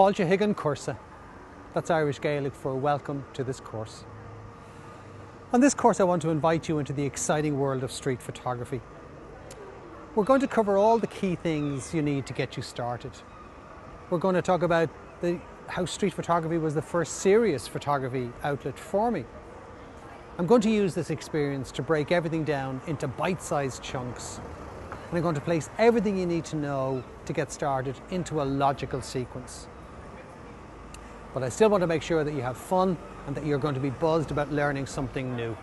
Fáilte Cursa. That's Irish Gaelic for welcome to this course. On this course, I want to invite you into the exciting world of street photography. We're going to cover all the key things you need to get you started. We're going to talk about the, how street photography was the first serious photography outlet for me. I'm going to use this experience to break everything down into bite sized chunks. And I'm going to place everything you need to know to get started into a logical sequence. But I still want to make sure that you have fun and that you're going to be buzzed about learning something new.